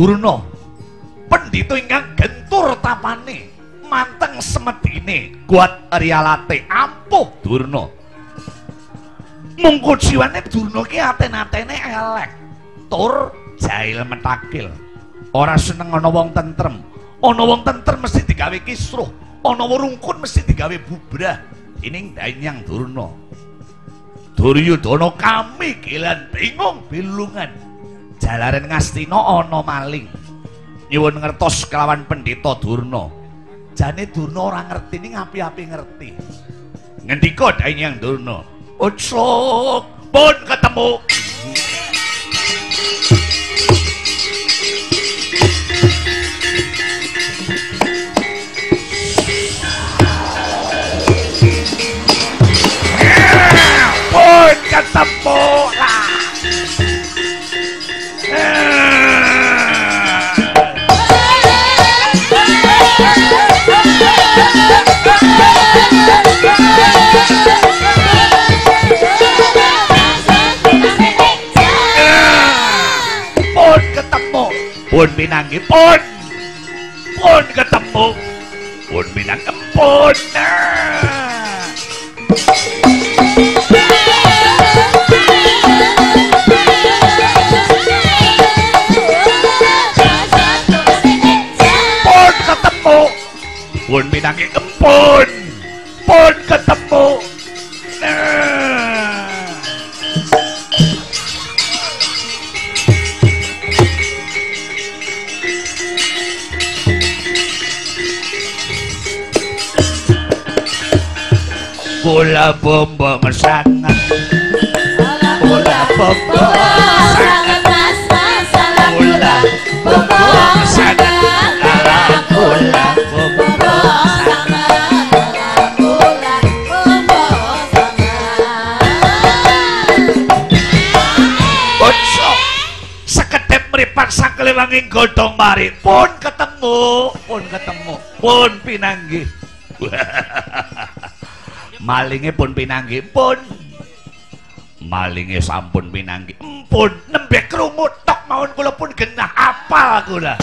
Durna. Pendhita ingkang gentur tapane manteng semedine kuat rialate. Ampuh Durna. Mungko jiwane Durna ki aten-atene elek. Tur jahil metakil ora seneng ana wong tentrem. Ana wong tentrem mesti digawe kisruh. Ana rungkun mesti digawe bubrah. Ining danyang Durna. Duryudana kami kelan bingung bilungan jalaran Ngastina ana maling. Nyuwun ngertos kelawan Pendeta Durna. Jane Durna ora ngerti ning api-api ngerti. Ngendika Dainyang Durna, "Utsuk, pun ketemu." Pun ketemu Pun pinanggi pun. Pun ketemu. Pun pinanggi pun. Pun ketemu. Pun pinanggi pun. Pun Bola bombong sangat Bola bombong sangat Bola bombong sangat Ala bola bombong sangat Bocok Sekedep meripat sakeliwanging godhong mari. Pun ketemu. Pun ketemu. Pun pinanggi Malinge pun pinanggi Pun. Malinge sampun pinanggi Pun nembe krungu tok mawon kula pun genah apal kula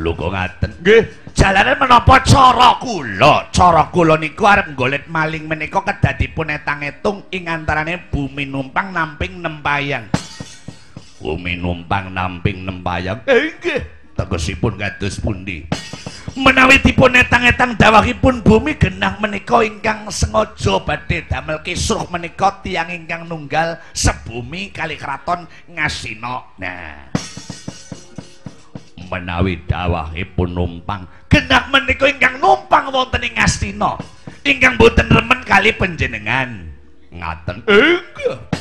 Lho kok ngaten? Nggih. Jalanan menapa cara kula? Cara kula niku arep golek maling menika kedadipun etang-etung ing antarane bumi numpang namping nempayang bumi numpang namping nempayang eh nggih. Tegesipun kados pundi menawi dipun etang-etang dawahipun bumi genah menika ingkang sengaja badhe damel kisruh menika tiyang ingkang nunggal sebumi kali kraton ngasina. Nah. Menawi dawahipun numpang genah menika ingkang numpang wonten ing Astina ingkang boten remen kali panjenengan. Ngaten. Enggak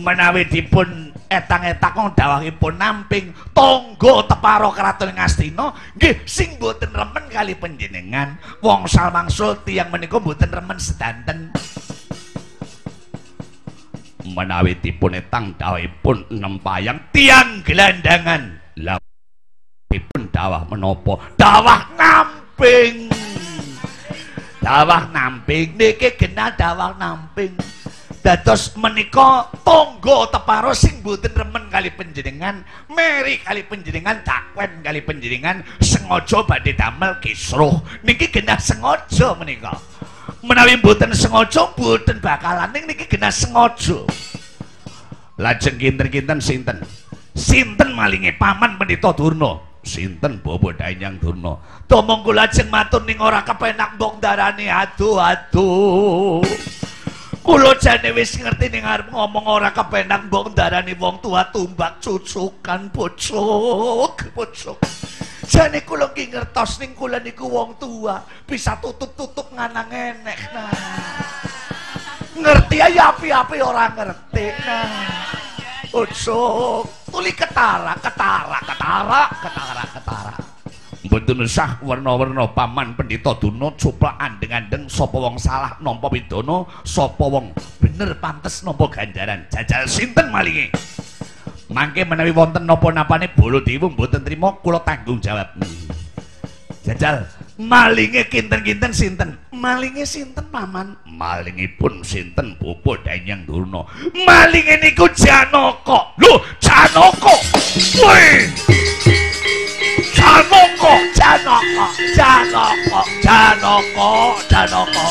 menawi dipun etang-etang kong dawahipun namping tangga teparo kraton Ngastina nggih sing boten remen kali panjenengan. Wong salmangsul tiyang menika boten remen sedanten. Menawi dipun etang dawahipun nempayang tiang gelandangan. Lah pun dawah menapa? Dawah namping. Dawah namping. Niki genah dawah namping dados menika tangga teparo sing boten remen kali panjenengan meri kali panjenengan dakwen kali panjenengan sengaja badhe damel kisruh. Niki genah sengaja menika. Menawi boten sengaja boten bakalan ning niki genah sengaja. Lajeng kinten-kinten sinten? Sinten malinge? Paman pendeta Durna. Sinten bobo danyang durna? Tomong kula lajeng matur ning ora kepenak mbok darani aduh aduh kula jane wis ngerti ning arep ngomong ora kepenak mbok darani wong tua tumbak cucukan bocok bocok. Jane kula ki ngertos ning kula niku wong tua bisa tutup-tutup nganang enek nah. Ngerti aja api-api ora ngerti nah. Ucuk, tuli ketara, ketara, ketara, ketara, ketara. Mboten usah warna-warna paman pendeta Duna cuplaan dengan deng sapa wong salah nampa pidana, sapa wong bener pantes nampa ganjaran. Jajal sinten malinge? Mangke menawi wonten napa-napane Baladewa mboten trima kula tanggung jawab. Jajal malinge kinten-kinten sinten malinge sinten paman malingipun sinten pupu danyang durna malinge niku janaka janaka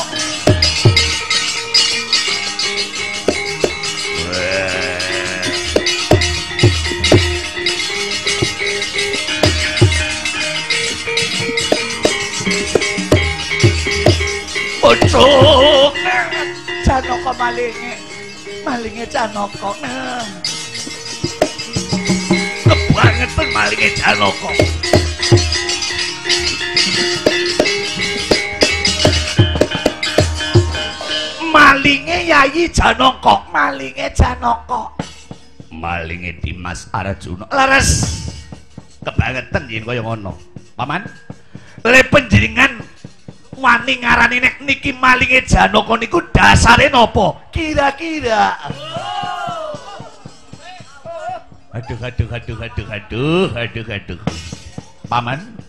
Ucuk Janaka malinge Malinge Janaka Kebangetan malinge Janaka Yayi Janaka Malinge Janaka Malinge Dimas Arjuna Leres Kebangetan yen kaya ngono Paman Le penjaringan wani ngarani nek niki malinge Janaka niku dasare napa? Kira-kira. Aduh aduh aduh aduh aduh aduh aduh. Paman,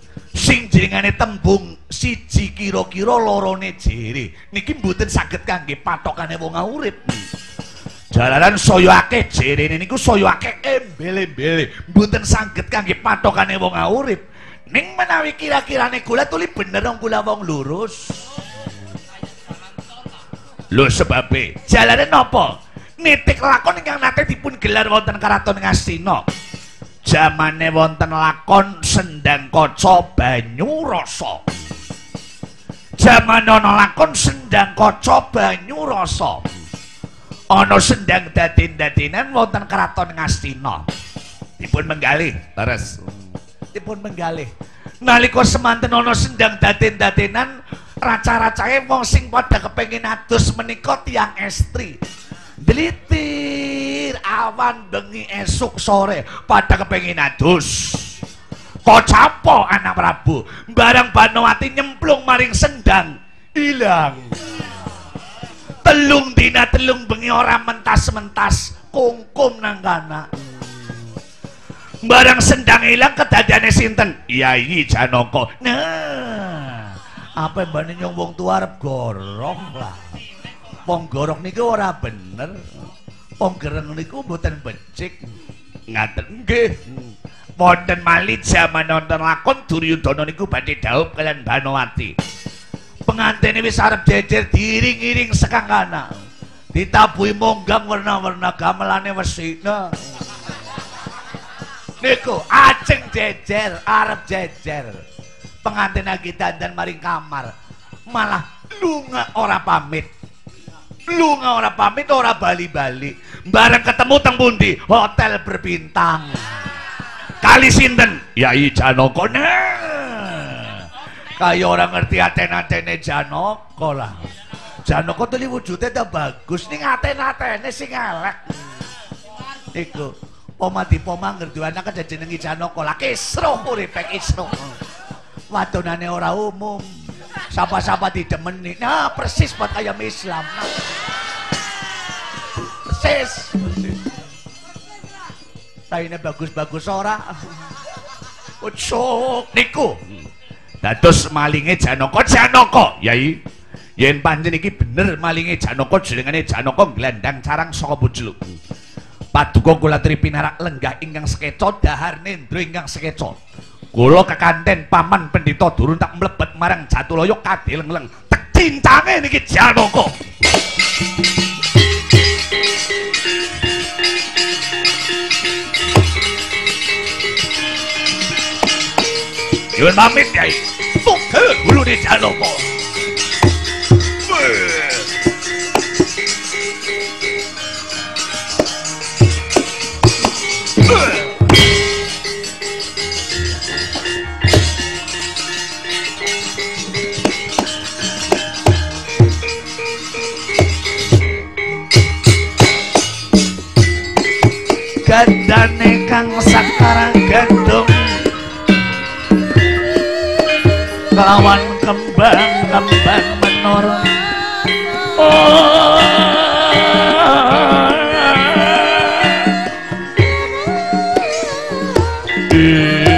sing jenengane tembung siji kira-kira lorone jere. Niki mboten saged kangge patokane wong urip. Jalanan saya akeh jerene niku saya akeh embel-embele. Mboten saged kangge patokane wong urip. Ning menawi kira-kirane kula tuli bener wong kula wong lurus. Lho sebabe, jalane napa? Nitik lakon ingkang nate dipun gelar wonten karaton Ngastina. Jamane wonten lakon Sendang Kaca Banyu Rasa. Jamane ana lakon Sendang Kaca Banyu Rasa. Ana sendang daden-dadenan wonten karaton Ngastina. Dipun menggalih, leres. dipun menggalih. Nalika semanten ana sendang daden-dadenan raca-racae wong sing padha kepengin adus menika tiyang estri. Dlitir awan bengi esuk sore padha kepengin adus. Kocapo anak Prabu, barang Banowati nyemplung maring sendang ilang. Telung dina telung bengi ora mentas-mentas kungkum nang kana. barang sendang ilang kedadiane sinten Yai Janaka nah apa mbane nyong wong tua arep gorong lah wong gorong niku ora bener wong gereng niku mboten becik. Ngaten nggih. Wonten malih jaman nonton lakon Duryudana niku badhe dhaup kalian Banowati. Pengantene wis arep jejer diring-iring sekang kana. Ditabuhi monggang warna-warna gamelane wesina niku ajeng jejer arep jejer. Pengantin lagi dandan maring kamar. Malah lunga ora pamit lunga ora pamit ora bali-bali. Bareng ketemu teng pundi? Hotel berbintang. Kali sinten? Yai janoko nah. Kaya orang ngerti aten-atene janoko lah. Janoko tuh wujudnya udah bagus. Nih aten-atene sing elek iku Poma di poma ngerti anak aja jenengi Janoko lah. Kisruh uripek kisruh. Wadonane ora umum. Sapa-sapa didemeni. Nah, persis buat ayam Islam. Nah. Persis. Raine bagus-bagus ora. Ucuk niku. Dados malinge Janoko Janoko, Yai. Yen pancen iki bener malinge Janoko jenengane Janoko glandang carang saka Bujluk. Paduka kula tripinarak lenggah ingkang sekeca dahar nendra ingkang sekeca. Kula kekanten paman pendhita durun tak mlebet marang Jatulaya kadheleng-leng. Tek cincange niki Janaka. Yun pamit yai. Tuke gulu di Janaka. gandane kang sakarang gandum. Kawan kembang kembang menara oh. Eh.